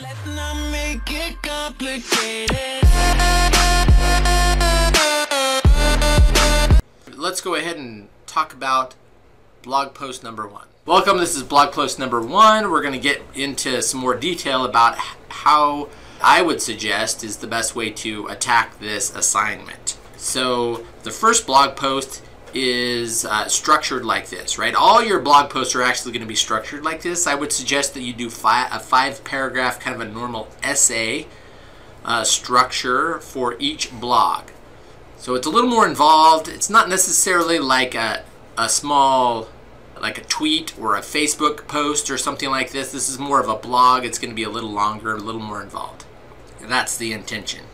Let's not make it complicated. let's go ahead and talk about blog post number one. Welcome, this is blog post number one. We're going to get into some more detail about how I would suggest is the best way to attack this assignment. So, the first blog post is uh, structured like this, right? All your blog posts are actually going to be structured like this. I would suggest that you do fi- a five paragraph, kind of a normal essay uh, structure for each blog. So it's a little more involved. It's not necessarily like a, a small, like a tweet or a Facebook post or something like this. This is more of a blog. It's going to be a little longer, a little more involved. And that's the intention.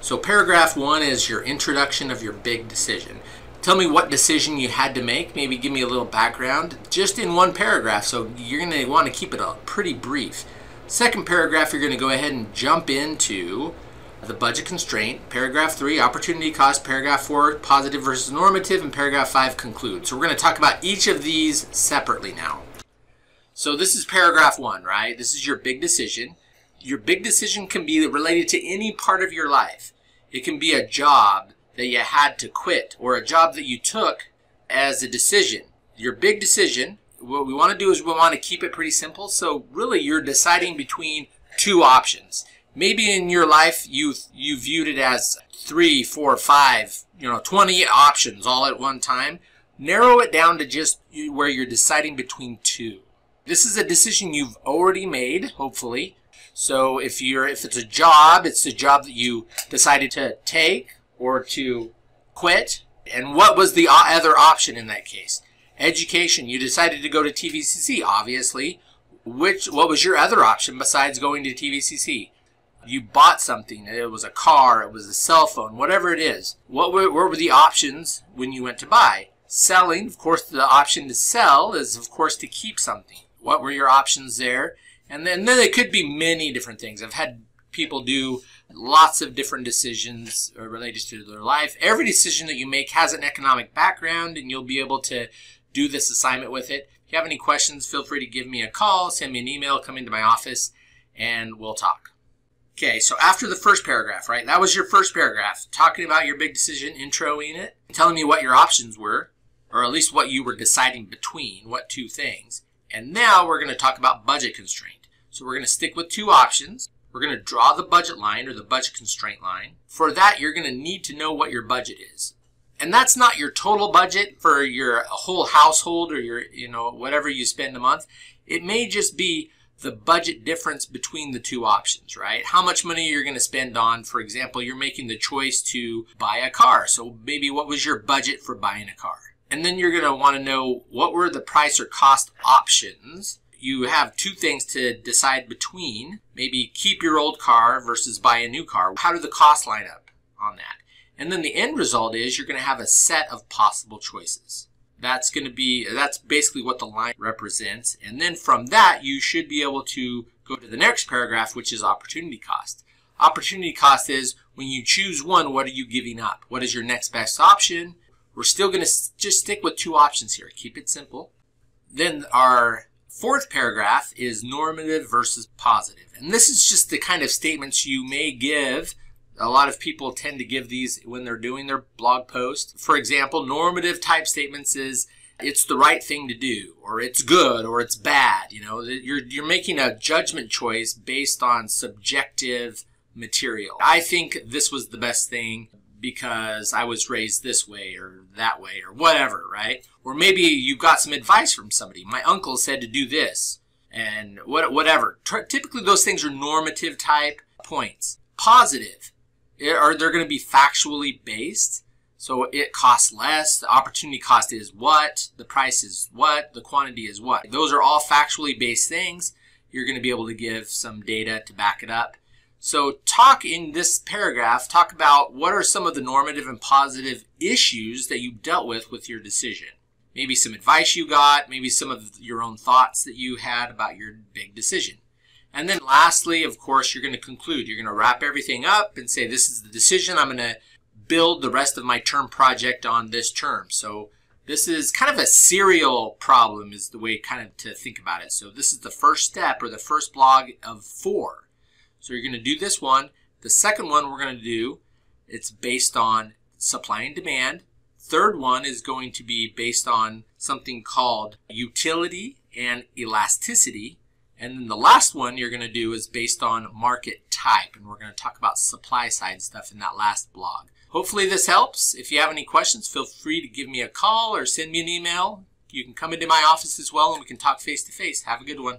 So paragraph one is your introduction of your big decision. Tell me what decision you had to make. Maybe give me a little background just in one paragraph. So you're going to want to keep it a pretty brief. Second paragraph, you're going to go ahead and jump into the budget constraint. Paragraph three, opportunity cost. Paragraph four, positive versus normative. And paragraph five, conclude. So we're going to talk about each of these separately now. So this is paragraph one, right? This is your big decision. Your big decision can be related to any part of your life. It can be a job that you had to quit or a job that you took as a decision. Your big decision, what we want to do is we want to keep it pretty simple. So really you're deciding between two options. Maybe in your life you you viewed it as three, four, five, you know, 20 options all at one time. Narrow it down to just where you're deciding between two. This is a decision you've already made, hopefully. So if you're if it's a job, it's a job that you decided to take or to quit. And what was the other option in that case? Education. You decided to go to TVCC, obviously. Which what was your other option besides going to TVCC? You bought something. It was a car. It was a cell phone. Whatever it is. What were, what were the options when you went to buy? Selling. Of course, the option to sell is, of course, to keep something. What were your options there? And then, then it could be many different things. I've had people do lots of different decisions related to their life. Every decision that you make has an economic background, and you'll be able to do this assignment with it. If you have any questions, feel free to give me a call, send me an email, come into my office, and we'll talk. Okay, so after the first paragraph, right? That was your first paragraph, talking about your big decision, introing it, telling me what your options were, or at least what you were deciding between, what two things. And now we're going to talk about budget constraint. So we're going to stick with two options. We're going to draw the budget line or the budget constraint line. For that, you're going to need to know what your budget is. And that's not your total budget for your whole household or your, you know, whatever you spend a month. It may just be the budget difference between the two options, right? How much money you're going to spend on, for example, you're making the choice to buy a car. So maybe what was your budget for buying a car? And then you're going to want to know what were the price or cost options. You have two things to decide between. Maybe keep your old car versus buy a new car. How do the costs line up on that? And then the end result is you're going to have a set of possible choices. That's going to be, that's basically what the line represents. And then from that, you should be able to go to the next paragraph, which is opportunity cost. Opportunity cost is when you choose one, what are you giving up? What is your next best option? We're still going to just stick with two options here. Keep it simple. Then our fourth paragraph is normative versus positive. And this is just the kind of statements you may give. A lot of people tend to give these when they're doing their blog post. For example, normative type statements is it's the right thing to do, or it's good, or it's bad. You know, you're, you're making a judgment choice based on subjective material. I think this was the best thing because I was raised this way or that way or whatever, right? Or maybe you got some advice from somebody. My uncle said to do this and what, whatever. Typically those things are normative type points. Positive. Eh, are they're going to be factually based? So it costs less. The opportunity cost is what? The price is what? The quantity is what? Those are all factually based things. You're going to be able to give some data to back it up. So talk in this paragraph, talk about what are some of the normative and positive issues that you dealt with with your decision. Maybe some advice you got, maybe some of your own thoughts that you had about your big decision. And then lastly, of course, you're going to conclude. You're going to wrap everything up and say, this is the decision. I'm going to build the rest of my term project on this term. So this is kind of a serial problem is the way kind of to think about it. So this is the first step or the first blog of four. So you're going to do this one. The second one we're going to do, it's based on supply and demand. Third one is going to be based on something called utility and elasticity. And then the last one you're going to do is based on market type. And we're going to talk about supply side stuff in that last blog. Hopefully this helps. If you have any questions, feel free to give me a call or send me an email. You can come into my office as well and we can talk face to face. Have a good one.